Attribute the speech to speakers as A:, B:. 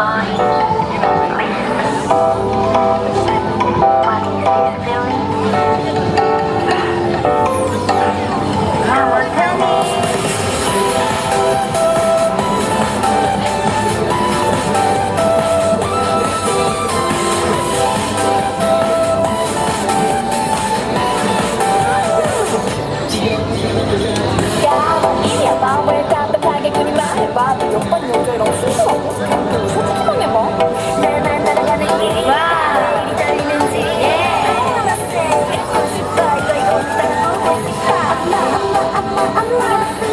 A: Ah. 말해봐 오빠 여자랑 술하고 솔직히만 해봐 나만 따라가는 길이 왜 이리 떨리는지 알고 싶어 이거 이거 딱 보고 싶어 엄마 엄마 엄마 엄마